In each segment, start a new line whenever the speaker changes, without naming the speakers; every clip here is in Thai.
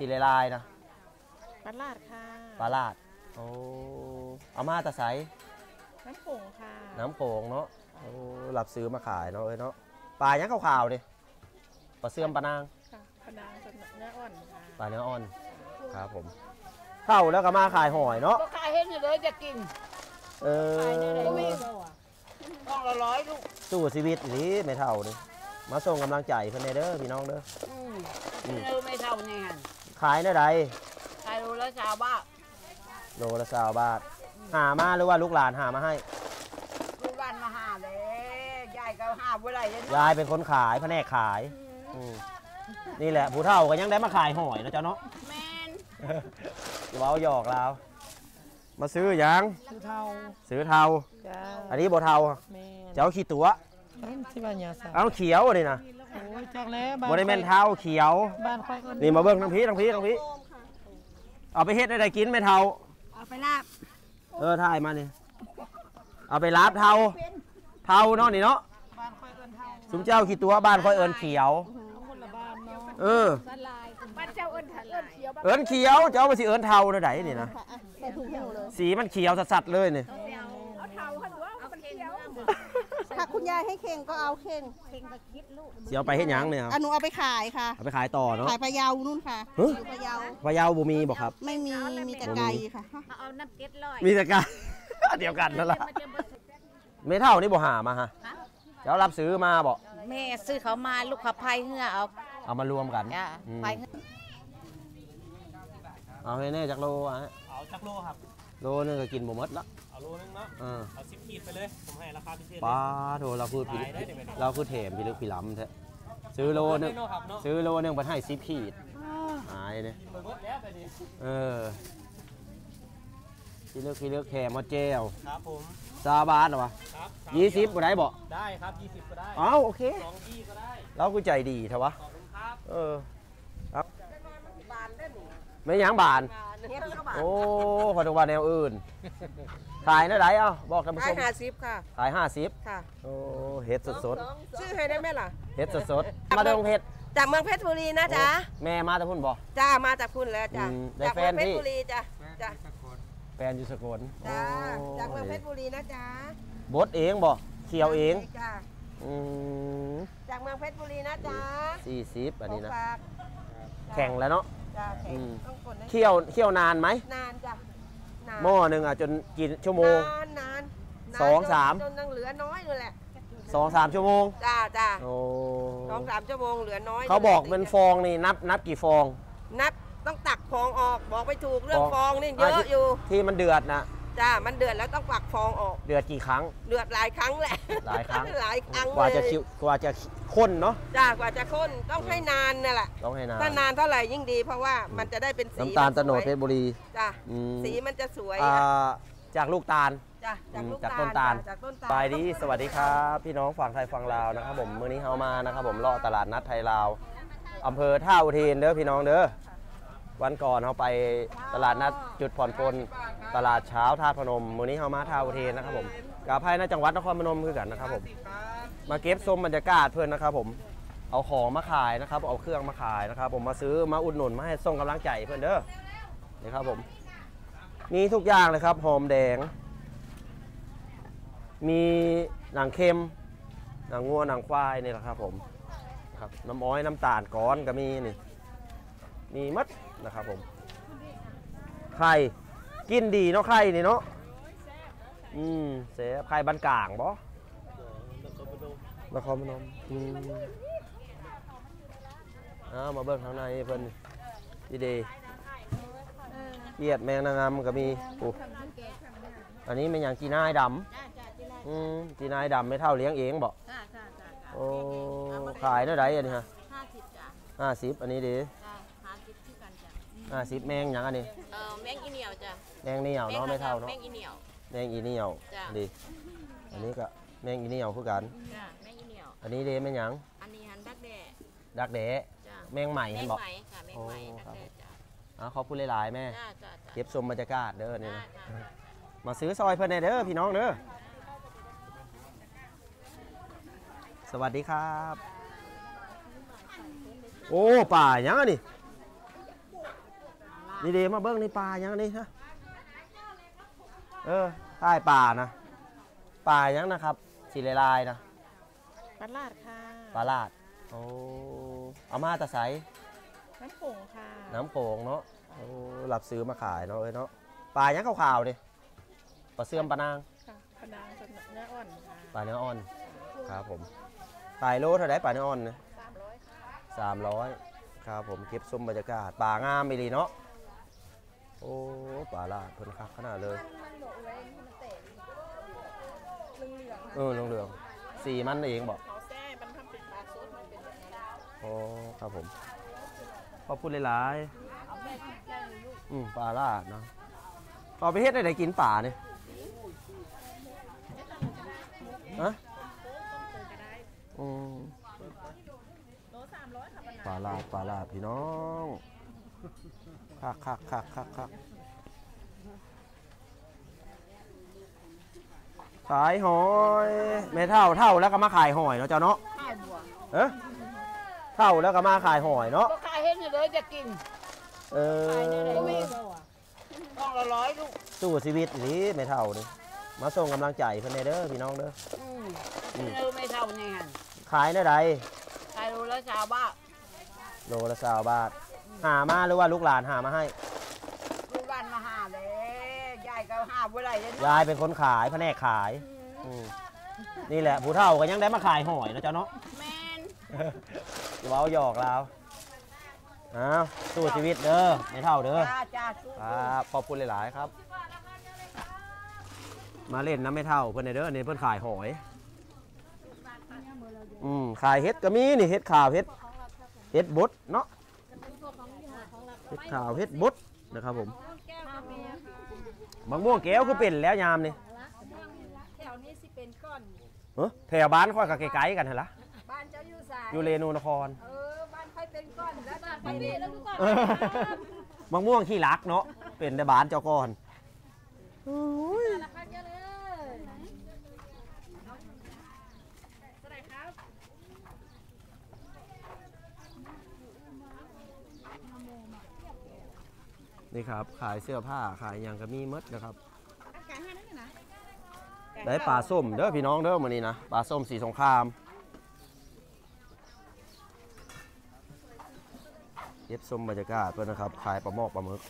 สีลายๆนะ
ปลาลาดค่ะ
ปลาลาดโอ้เอามาแตะไส
น้ำผงค่ะ
น้ำโขงเนาะโอ้รับซื้อมาขายเนาะเอ้ยเนาะปลายังขาวๆดิปลาเสื่อมปลานาง
ค่ะปลานางสดเนื้ออ่อนค่ะ
ปลาเนื้ออ่อนครับผมเข้าแล้วก็มาขายหอยเนาะ
ก็ขายให้นี่เลยจะกิน
เออ
ต้องละร้อยลูก
สู้ชีวิตนี่ไม่เท่านี่มาส่งกำลังใจเพื่อนในเด้อพี่น้องเด้อ
อืม
อืม
เออไม่เท่านี่ฮะ
ขายได้ใด
ขายโลละชาวบ้าน
โลละสาวบาท หามาหรือว่าลูกหลานหามาให้
ลูกบ้านมาหาเลยยายก็หาบ่ได้เลยนะ
ยายเป็นคนขายแผนกขายอืมนี่แหละผู้เฒ่าก็ยังได้มาขายหอยนะเจ้าเนาะ
แม่น
เว้าหยอกเรามาซื้อหยัง
คือเทา
ซื้อเทา
จ้า
อันนี้บ่เทา
แม่น
เจ้าขี้ตัว
นั่นที่บ้านยาสา
เอาเขียวนี่นะ
โอ้ยจักแล้วบ้าน
บ่ได้แม่นเทาเขียว
บ้านค่อยก็
นี่มาเบิ่งทั้งพีทั้งพีทั้งพีเอาไปเฮ็ดได้กินไม่เทา
เอาไปลาบ
เออถ่ายมานี่เอาไปลาบเทาเทาเนาะนี่เนาะ
บ้านค่อยเอิ้นเทา
สุมเจ้าขี้ตัวบ้านค่อยเอิ้นเขียว
คนละบ้านเนาะ
เออ
บ้านเจ้าเอิ้นเอิ้นเขียวบ้าน
เอิ้นเขียวเจ้ามาสิเอิ้นเทาเท่าใดนี่นะสีมันเขียวสัดๆเลยนี่
เอาเท่าคันว่าเอาเป็นเขียว
ถ้า คุณยายให้เข่งก็เอาเข่ง
เสียวไปเฮ็ดหยังเนี่ย
อันหนูเอาไปขายค่ะ
เอาไปขายต่อเนาะ
ขายพะเยานู่นค่ะ
เฮ้ย
อยู่พะเยา
พะเยาบ่มีบ่ครับ
ไม่มีมีแต่ไก่ค่ะ
เอาน้ำเก็ดร้อย
มีแต่กัน เดียวกันนั่นแหละไม่เท่านี่บ่หามาฮะเจ้ารับซื้อมาบ่
แม่ซื้อเขามาลูกเขาพายเหือเอา
เอามารวมกัน
จ้า
อืม
พายเหือ
เอาให้แน่จักโลอะฮะ
เอาจักโลครับ
โลนึงก็กินบ่หมดละ
เอาโลนึงเนาะ
เออ
เอาสิบขีดไปเลยผมให้ราคาพิเศษ
ป้าโทเราพูดผิด
ขายได้เดี๋ยวไปดู
เราคือเถมพี่ลึกพี่ล้ำแท้ซื้อโลนึง
เนาะครับเนาะ
ซื้อโลนึงไปให้10ขีดหายเนี่ย
เปิดเบิดแล้วไปดิ
เออพี่ลึกพี่ลึกแถมมาเจล
ครับผม
ซาบาทเหรอวะ
ครับ
ยี่สิบบ่ได้บ่
ได้ครับยี่สิบก็ได้
อ้าวโอเค
สองที่ก็ได้
เราคือใจดีเถอะวะ
ขอบคุณครับ
เออครับไม่หยังบาน โอ้พอถูกว่าแนวอื่น ขายเท่าไหร่เอ้าบอกท่านผู้ช
ขาย
ม
ห้าสิบค่ะ
ขายห้าสิบ
ค่ะ
โอ้เห็ดสดสด
ชื่อให้ได้ไหมล่ะ
ๆเห็ดสดสดๆมาตรงเพชร
จากเมืองเพชรบุรีนะจ๊ะ
แม่มาแต่พุ่นบ่
จ้า มาจากคุณแล้วจ้ะ
อืมได้
จาก
แฟ
เมือนงเพช
พี่
รบุรีจ้ะ จ้ะ
แฟนอยู่สกล
จ้า
โอ้
จากเมืองเพชรบุรีนะจ๊ะ
บดเองบ่เคี่ยวเอง
จ้า
อืม
จากเมืองเพชรบุรีนะจ๊ะ
สี่สิบอันนี้นะ
ของฝาก
แข่งแล้วเนาะ
จ้าแข่ง
อืม
ต้องกดให้
เคี่ยวเคี่ยวนานไหม
นานจ้ะนาน
หม้อหนึ่งอะจนกี่ชั่วโมง
นานนานนน
สอง
จน
สาม
จนยังเหลือน้อยเลยแหละ
สองสามชั่วโมง
จ้าจ้า
โอ้
สองสามชั่วโมงเหลือน้อย
เขาบอกเป็นฟองนี่นับนับกี่ฟอง
นับต้องตักฟองออกบอกไม่ถูกเรื่อง
ฟอง
ฟองนี่เย
อะ
อะอยู่
ที่มันเดือดนะ
จ้ามันเดือดแล้วต้องปักฟองออก
เดือดกี่ครั้ง
เดือดหลายครั้งแหละ
หลายครั้ง
หลายครั้ง
กว่าจะ
เลย
คิวกว่าจะข้นเนาะ
จ้ากว่าจะข้นต้องให้นานนั่นแหละ
ต้องให้นาน
ถ้านานเท่าไหร่ยิ่งดี เพราะว่ามันจะได้เป็นสี
น้ำตาลตะโนดเพ
ส
ช
วย
รบุรี
จ้า
อืม
สีมันจะสวย
อ่า
อะ
จากลูกตาล
จ้าจากลูก
จาก
ตาล
ต้นตาล
จ้ะจากต้นตาล
ไปดีสวัสดีครับ พี่น้องฝั่งไทยฝั่งลาวนะครับผมมื้อนี้เฮามานะครับผมเลาะตลาดนัดไทยลาวอำเภอท่าอุเทนเด้อพี่น้องเด้อ วันก่อนเฮาไปตลาดนัดจุดผ่อนปลนตลาดเช้าท่าพนมมื้อนี้เฮามาท่าอุเทนนะครับผมกับภายในจังหวัดนครพนมคือกันนะครับผมมาเก็บชมบรรยากาศเพื่อนนะครับผมเอาของมาขายนะครับ เอาเครื่องมาขายนะครับ ผมมาซื้อมาอุดหนุนมาให้ส่งกำลังใจเพื่อนเด้อนี่ครับผมมีทุกอย่างเลยครับหอมแดง มีหนังเค็มหนังงัวหนังควายนี่แหละครับผมครับน้ำอ้อยน้ำตาลก้อนก็มีนี่มีมัด นะครับผมไข่กินดีเนาะไข่นี่เนาะอืมเสียไข่บันกลางบ่นครพนมอืมเอามาเบิ่งข้างในเพิ่นดีเดเกียดแมงนางงามก็มีปุ๊อันนี้เป็นอย่างจีน่ายดำอืมจีนายดำไม่เท่าเลี้ยงเองบอก
จ้าจ้าจ้า
โอ้ขายเท่าไหร่อันนี้ฮะ
ห้าสิบจ้า
ห้าสิบอันนี้ดี
จ้า
ห้าสิบแมงหยังอันนี้
เออแมงอีเหนียวจ้า
แมงเหนียวเนาะไม่เท่าเนาะ
แมงอีเหนียว
แมงอีเหนียว
จ้ะ
ดีอันนี้ก็แมงอีเหนียวคือกัน
จ้าแมงอีเหนียว
อันนี้ดีแม่นหยัง
อันนี้หันดักแด้
ดักแด้
จ้า
แมงใหม่
แม
เห็น
ง
บอก
ไหมค่ะแมงไหม
โอ้
ดักแด้จ้า
อ๋อขอบคุณหลายๆแม่
จ้าจ้าจ้า
เก็บชมบรรยากาศเด้อนี่
จ้า
นะ
จ้า
มาซื้อซอยเพื่อนในเด้อพี่น้องเด้อ สวัสดีครับ โอ้ป่าหยังอันนี้ นี่เดมาเบิ้งในป่ายังนี่ฮะเออใต้ป่านะป่ายังนะครับสีลายๆนะ
ปลาลาดค่ะ
ปลาลาดโอ้เอามาแตะไส
น้ำผงค่ะ
น้ำโขงเนาะโอ้รับซื้อมาขายเนาะเอ้ยเนาะปลายังขาวๆดิปลาเสื่อมปลานาง
ค่ะปลานางกับเนื้ออ่อนค่ะ
ปลาเนื้ออ่อนครับผมขายโลเท่าไหร่ปลาเนื้ออ่อนเนี่ย
สามร้อยค่ะ
สามร้อยครับผมเก็บส้มบรรยากาศป่างามไปเลยเนาะ โอ้ป่าลาดเพิ่นคักขนาดเลยเออเหลืองๆสีมันเองบอก
เขาแซ่มันทำเป็นปลาซดมันเป็นอย่างนี้
โอ้ครับผมขอบคุณหลายๆอืมปลาลาดเนาะเอาไปเฮ็ดได้ไดกินป่าเนี่ยฮะอืม
โลสามร้อยค่ะปลา
ปลาลาดปลาลาดพี่น้อง คักคักคักคักคักขายหอยแม่เท่าเท่าแล้วก็มาขายหอยเนาะเจ้าเนาะ
ขาวบัว
เอ๊ะเท่าแล้วก็มาขายหอยเนาะ
ก็ขายให้นี่เลยจะกิน
เออ
ต้องละร้อยลูก
สู้ชีวิตนี่แม่เท่านี่มาส่งกำลังใจเพื่อนแน่เด้อพี่น้องเด้อ
อืม
อืม
เออไม่เท่านี่ฮะ
ขายได้ใด
ขายโลละชาวบ้าน
โลละสาวบาท หามาหรือว่าลูกหลานหามาให้
ลูกบ้านมาหาเลยยายก็หาบ่ได้เลยนะ
ยายเป็นคนขายแผนกขายอืมนี่แหละผู้เฒ่าก็ยังได้มาขายหอยนะเจ้าเนาะ
แมน
อย่าเว้าหยอกเราอ้าวสู้ชีวิตเด้อไม่เท่าเด้อ
จ้าจ้าสู้
ครับขอบคุณหลายๆครับ มาเล่นน้ำไม่เท่าเพื่อนในเด้อนี่เพื่อนขายหอย อืมขายเฮ็ดก็มีนี่เฮ็ดข่าวเฮ็ดเฮ็ดบดเนาะ เฮ็ดข่าวเฮ็ดบดนะครับผมบางม่วงแก้วคือเป็นแล้วยามนี่
แถวนี้สิเป็นก้อน
เอ้อแถวบ้านค่อยกับไกลๆกันเหรอล่ะ
บ้านเจ้าอยู่สาย
อยู่เรนูนคร
เออบ้านค่อยเป็นก้อนแล้วบ้านค่อยเป็นแล้วทุกคน
มะม่วงขี้รักเนาะเป็นแต่บ้านเจ้าก่อน
ราคาเยอะเลยเท่าไหร่ครับ
นี่ครับ ขายเสื้อผ้าขายอย่างก็มีหมดนะครับได้ปลาส้มเด้อพี่น้องเด้อมื้อนี้นะปลาส้มสีสงครามเย็บส้มบรรยากาศเพื่อนนะครับขายปลาหมอกปลาหมึก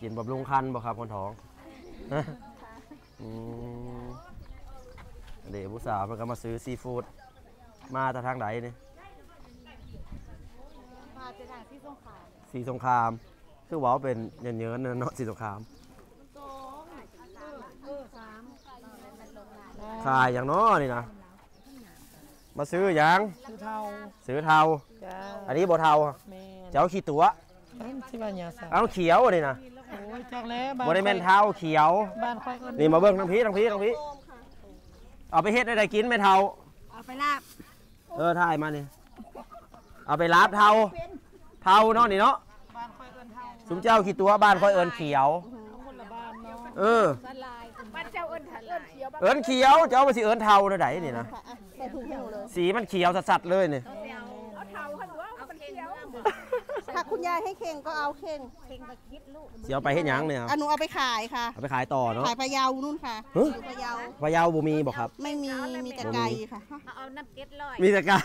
กินบำรุงคันบ่ครับคนท้องอืมเดี๋ยวผู้สาวมันก็มาซื้อซีฟู้ดมาแต่ทางไหนนี่
มาจะ ทางที่สงขลา
สีสงคราม คือว่าเป็นเยินๆเนาะสีสงคราม
สองเออสาม
ขายอย่างน้อนี่นะมาซื้ออย่าง
คือเท่า
ซื้อเทา
จ้า
อันนี้บ่เทา
แม่
เจ้าขี้ตัว
นั่นที่บ้านยาสา
เอาเขียวนี่นะ
โอ้ยจากแล้วบ้าน
บ่ได้แม่นเทาเขียว
บ้านค่อยก็
นี่มาเบิ่งทั้งพีทั้งพีทั้งพีเอาไปเฮ็ดได้กินไหม่เทา
เอาไปลาบ
เออถ่ายมานี่เอาไปลาบเทา เทาเนาะนี่เนาะ
บ้านค่อยเอิ้นเท่า
สุมเจ้าขี้ตัวบ้านค่อยเอิ้นเขียว
คนละบ้านเนาะ
เออ
บ้านเจ้าเอิ้นทะลายเขียว
เอิ้นเขียวเจ้าไปสิเอิ้นเทาเท่าใดนี่นะ
ค่ะอะใส่ถุงให้หนูเลย
สีมันเขียวสัดๆเลยนี่
ถ้าคุณยายให้เข่งก็เอาเข่ง
สิเอาไปเฮ็ดหยังเนี่ย
อะหนูเอาไปขายค่ะ
เอาไปขายต่อเนาะ
ขายพะเยานู่นค่ะ
ฮะ
อยู่พะเยา
พะเยาบ่มีบ่ครับ
ไม่มีมีแต่ไก่ค่ะ
เอาน้ำเก็ดลอย
มีแต่ไก่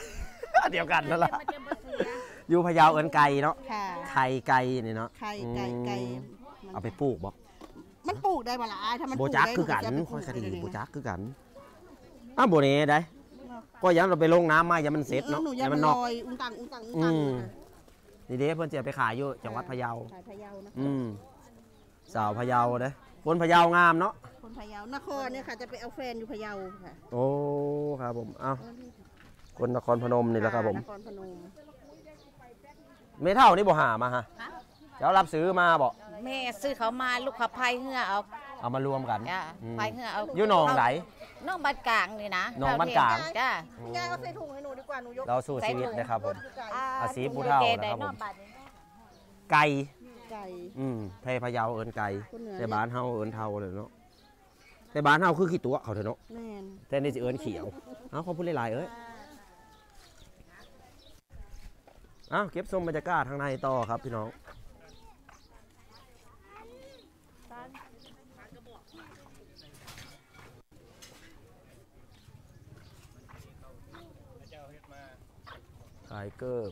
เดียวกันนั่นแหละ
มันจะบ่เสีย
อยู่พะเยาเอิ้นไก่เนาะ
ค่ะ
ไข่ไก่นี่เนาะ
ไข่ไก่ไก่
อืม
มัน
เอาไปปลูกบ่
มันปลูกได้บ่ล่ะอายถ้ามันป
โบ
ลูก
จัก
ได้
คือกัน
หจะ
ค่อยค
ไป
ดี
ปลู
โบ
กได้
จักคือกันอ้าวโบเน่ได้ก็ยังเราไปลงน้ำมาอย่ามันเสร็จเนาะ
หนูอ
อย่า
ยั
มั
มันน
น
ล
อก
อยอุ้งตังอุ้งตังอุ้ง
อื
ตัง
มนี่เด้เพิ่นจะเอาไปขายอยู่จังหวัดพะเยา
ขายพะเยานะ
อืมสาวพะเยาเด้คนพะเยางามเนาะ
คนพะเยานครเนี่ยค่ะจะไปเอาแฟนอยู่พะเยาค่ะ
โอ้ ครับผม เอ้า คนนครพนมนี่แหละครับผม
นครพนม
เมเท่านี่บ่หามาฮะ เจ้ารับซื้อมาบ่
แม่ซื้อเขามาลูกเขาพายเหือเอา
เอามารวมกัน
จ้า
อืม
พายเหือเอา
อยู่หนองไหน
น้องบ้านกลางนี่นะ
หนองบ้านกลาง
จ้า
คุณยายเอาใส่ถุงให้หนูดีกว่าหนูยก
เราสู้ชีวิตนะครับผม
อยู่ไก่
อาชีพผู้เฒ่านะครับผม ไก่
ไก่
อืมไทยพะเยาเอินไก่
คนเหนือ
แต่บ้านเฮาเอินเทาเลยเนาะแต่บ้านเฮาคือขี้ตัวเขาเถอะเนาะ
แม่น
แต่นี่สิเอินเขียวเอาขอบคุณหลายๆเอ้ย อ้าวเก็บชมบรรยากาศข้างในต่อครับพี่น้องขายเกิบ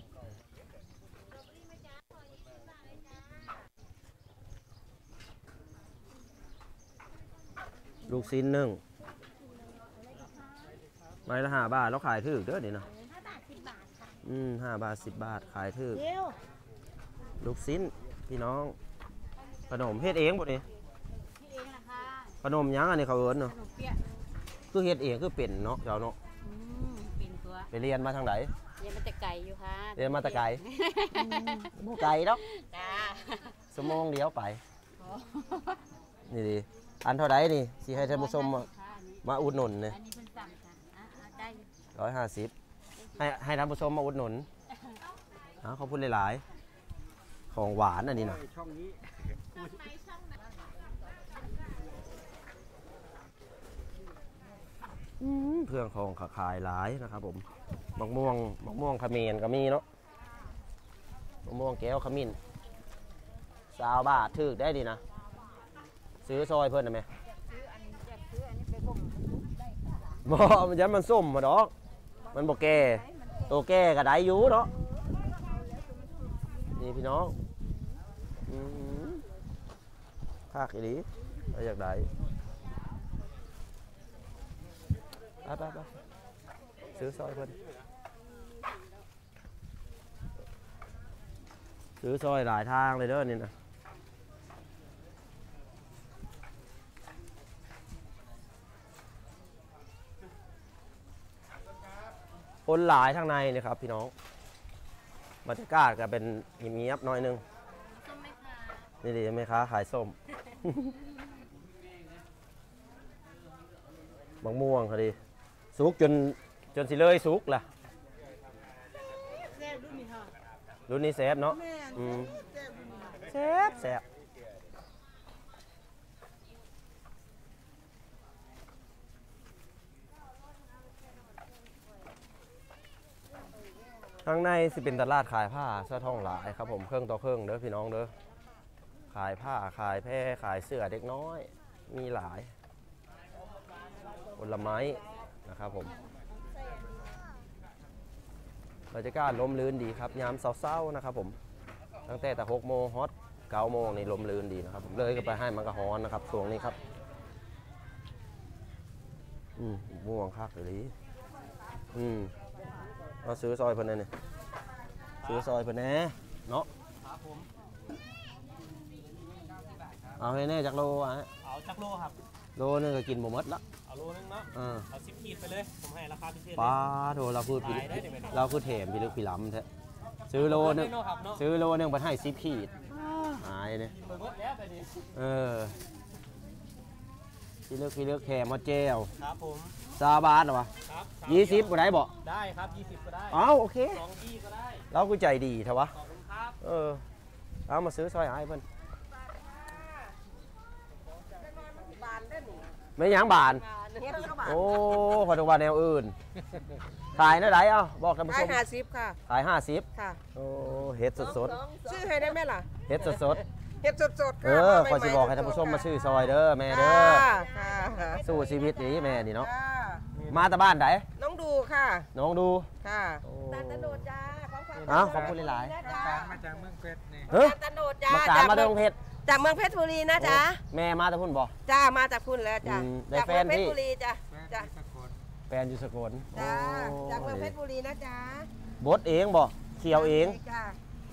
ลูกชิ้นหนึ่งไม้ละห้าบาทแล้วขายถือเด้อนี่นะ อืมห้าบาทสิบบาทขายถือ
เดี๋ยว
ลูกชิ้นพี่น้อง ขนมเฮ็ดเองบ่นี่
พี่เองนะคะ
ขนมหยังอันนี้เขาเอิ้น
ข
เนาะ
นมเปี๊ยะ
คือเฮ็ดเองคือเป็นเนาะเจ้าเนาะ
อืมเป็นตัว
ไปเรียนมาทางไหน
เรียนมาแต่ไก่อยู่ค่ะ
เรียนมาแต่ไกล บ่ไกลดอก
จ้า
ชั่วโมงเดียวไป
โอ้
นี่ดิอันเท่าไดนี่สิให้ท่านผู้ชมมา
ค่ะอันนี้
มาอุดหนุนเนี่ย
อันนี้เป็นสั่งค่ะอะอะได้อยู่
ร้อยห้าสิบ ให้ให้ท่านผู้ชมมาอุดหนุนเอาเขาพูดหลายๆ ของหวานอันนี้นะ
ช่องนี้
เพื่องของขายหลายนะครับผมมะม่วงมะม่วงขมิ้นก็มีเนาะมะม่วงแก้วขมิ้นสาวบาทถือได้ดีนะ ซื้อซอยเพื่อนได้ไหม
ซื้ออันนี้จะซื้ออันนี้ไปบ่มได้ค่ะ
บ่มันยันมันส้มมาดอก มันบ่แก่ ตัวแก่ก็ได้อยู่เนาะนี่พี่น้องภาคอีหลีไปอยากได้ไปไปไปซื้อซอยเพิ่นซื้อซอยหลายทางเลยเด้อนี่นะ คนหลายทางในเลยครับ พี่น้องบรรยากาศก็เป็นเงียบๆหน้อยหนึง
ส้มไหมคะ
นี่ดีไหมคะขายส้มบางม่วงเขาดีสุกจนจนสิเลยสุกล่ะรุ่นนี้เซฟเนาะอืมเซฟแซบ ข้างในสิเป็นตลาดขายผ้าเสื้อท่องหลายครับผมเครื่องต่อเครื่องเด้อพี่น้องเด้อขายผ้าขายแพรขายเสื้อเด็กน้อย มีหลายผลไม้นะครับผมบรรยากาศลมลื่นดีครับยามเศร้าๆนะครับผมตั้งแต่แต่หกโมงฮอตเก้าโมงนี่ลมลื่นดีนะครับผมเลยก็ไปให้มันก็ฮ้อนนะครับช่วงนี้ครับอืมม่วงคักเลยอืม เอาซื้อซอยเพิ่นแน่นี่ซื้อซอยเพิ่นแน่เนาะ
ครับผม
เอาให้แน่จากโลอะ
เอาจักโลครับ
โลนึงก็กินหมดหมดละ
เอาโลนึงเนาะ
อ่า
เอาสิบขีดไปเลยผมให้ราคาพิเศษ
ป้าโทเราพูดผิด
ขายได้เดี๋ยวไปดู
เราคือเถมพี่ลึกพี่ล้ำแท้ซื้อโลนึง
เนาะครับเนาะ
ซื้อโลนึงไปให้ซิปขีดหายเนี่ย
เปิดหมดแล้วไปดิ
เออ พี่ลึกพี่ลึกแขมมาเจล
ครับผม
ซาบาทเหรอวะ
ครับสาม
ยี่สิบบ่ได้บอก
ได้ครับยี่สิบก็ได้
เอ้าโอเค
สองที่ก็ได้
เรากูใจดีเถอะวะ
ขอบคุณครับ
เออเอามาซื้อซอยไอ้ายเพิ่น
บานได้หนิ
ไม่หยังบาน
เฮ็ดก็บาน
โอ้ขอดูว่าแนวอื่นขายเท่าไหร่เอ้าบอกท่านผู้
ขา
ช
ย
ม
ห้าสิบค่ะ
ขายห้าสิบ
ค่ะ
โอ้เฮ็ดสด
ชื่อให้ได้ไหมล่ะ
ๆเฮ็ดสด
เฮ็ดสดๆ
ๆเอ
ค่ะ
อ
มา
ขอ
ใหม่
สิ
ๆ
บอกให้ท่านผู้ชมมาซื้อซอยเด้อแม่
ค่ะ
เด้อ
ค่ะ
สู้ชีวิตนี้แม่นี่เนาะ
ค่ะ
มาแต่บ้านไหน
น้องดูค่ะ
น้องดู
ค่ะ
โอ้
ตาลตะโนดจ้าของฝาก
เอ้าขอบคุณหลาย
นะจ๊ะ
มาจากเมืองเพชรนี่
ๆเฮ้ย
ตาลตะโนดจ้า
มาการมาเดิงเพชร
จากเมืองเพชรบุรีนะจ๊ะ
แม่มาแต่พุ่นบ่
จ้ามาจากคุณแล้วจ้า
อืมได้
จาก
แฟ
เมือนงเพช
ที่
รบุรีจ้ะจ้ะ
แฟนอยู่สกล
จ้า
โอ้
จากเมืองเพชรบุรีนะจ๊ะ
บดเองบ่เคี่ยวเอง
จ้า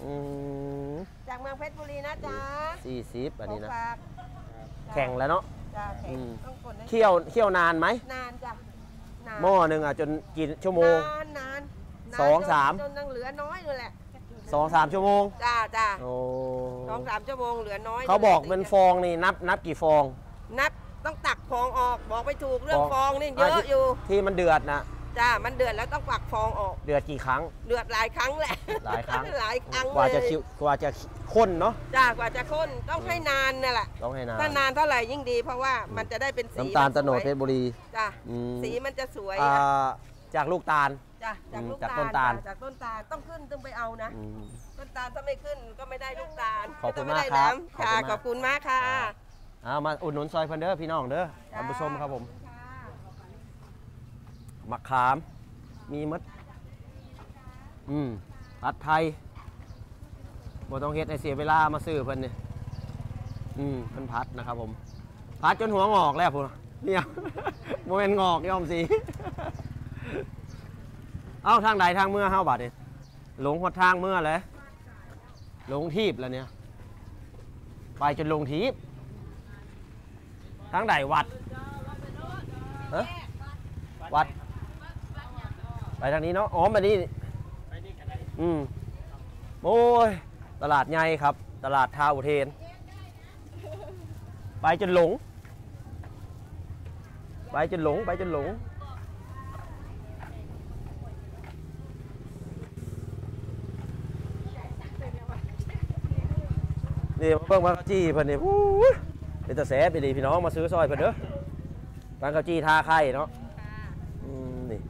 อืม
จากเมืองเพชรบุรีนะจ๊ะ
สี่สิบอันนี้นะ
ของฝาก
แข่งแล้วเนาะ
จ้าแข่ง
อืม
ต้องคนให้
เคี่ยวเคี่ยวนานไหม
นานจ้ะนาน
หม้อหนึ่งอะจนกี่ชั่วโมง
นานนานนน
สอง
จน
สาม
จนยังเหลือน้อยอยู่แหละ
สองสามชั่วโมง
จ้าจ้า
โอ้
สองสามชั่วโมงเหลือน้อย
เขาบอกเป็นฟองนี่นับนับกี่ฟอง
นับต้องตักฟองออกบอกไปถูกเรื่อง
ฟอง
ฟองนี่เย
อะ
อะ
ที่
อยู่
ที่มันเดือดนะ
จ้ามันเดือดแล้วต้องปักฟองออก
เดือดกี่ครั้ง
เดือดหลายครั้งแหละ
หลายครั้ง
หลายครั้ง
กว่าจะ
เลย
คิวกว่าจะข้นเนาะ
จ้ากว่าจะข้นต้องให้นานนี่แหละ
ต้องให้นาน
ถ้านานเท่าไหร่ยิ่งดี เพราะว่ามันจะได้เป็นสี
น้ำตาล
มั
ตะโนด
สวย
เพชรบุรี
จ้า
อืม
สีมันจะสวย
อ่า
อะ
จากลูกตาล
จ้ะจาก
อืม
ลูก
จาก
ตา
ต้
ล
นตาล
จ้ะจากต้นตาลต้องขึ้นต้องไปเอานะ
อืม
ต้นตาลถ้าไม่ขึ้นก็ไม่ได้ลูกตาล
ขอบคุณ
ไม่ได้
มากครับ
น้ำค่ะ
ข
ข
อ
อ
บบคุ
คุณณ
มามา
กกค่ะ
เอามาอุดหนุนซอยเพิ่นเด้อพี่น้องเด้อ
จ้า
ท่านผู้ชมครับผม มะขาม มีมดอืมผัดไทยบ่ต้องเฮ็ดให้เสียเวลามาซื้อเพิ่นนี่อืมเพิ่นพัดนะครับผมพัดจนหัวงอกแล้วพุ่นเนี่ยโมเมนงอกยอมสีเอ้าทางใดทางเมื่อเฮาบัดนี่หลงหดทางเมื่อเลยหลงทีบแล้วเนี่ย ไปจนลงทีบทางใดวัดเอ้อวัด ไปทางนี้เนาะ อ๋อ มานี่อืมโอ้ย ตลาดใหญ่ครับ ตลาดทาวอุเทน ไปจนหลง ไปจนหลง ไปจนหลง นี่เบิ่งบางกะจี้เพิ่นนี่อู้ยเป็นตาแสบไปดีพี่น้องมาซื้อซอยเพิ่นเด้อบางกะจี้ทาไข่เนาะอืมนี่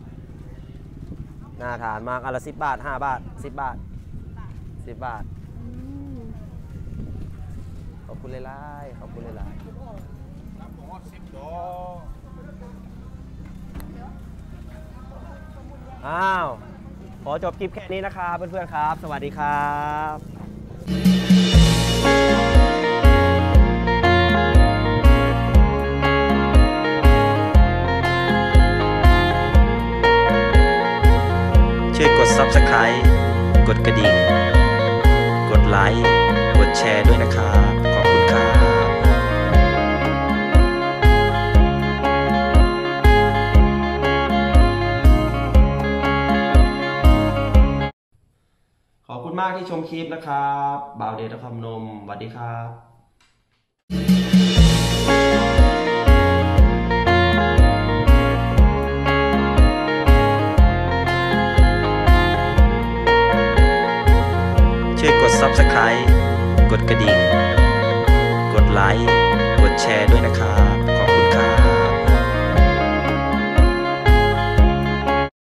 น่าทานมากอันละสิบบาทห้าบาทสิบบาทสิบบาทขอบคุณเลายๆขอบคุณหลายๆอ้าว ขอจบคลิปแค่นี้นะครับเพื่อนๆครับ สวัสดีครับ
Subscribe กดกระดิ่ง กดไลค์ กดแชร์ด้วยนะครับ ขอบคุณครับ
ขอบคุณมากที่ชมคลิปนะครับ บ่าวเดชครพนมสวัสดีครับ
Subscribe กดกระดิ่ง กดไลค์ กดแชร์ด้วยนะครับ